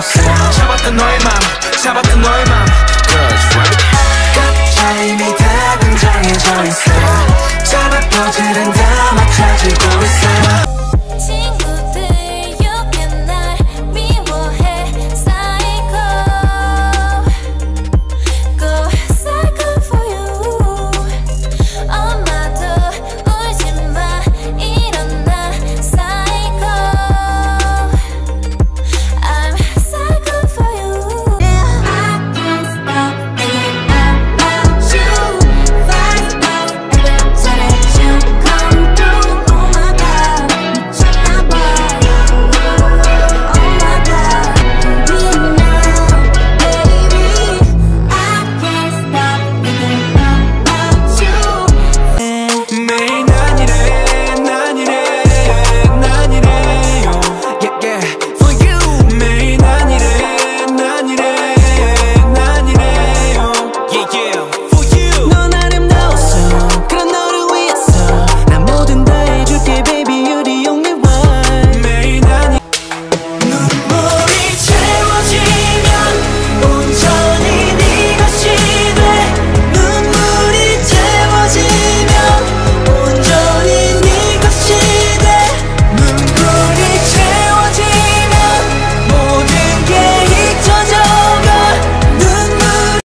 잡았던 너의 맘 잡았던 너의 맘 That's right.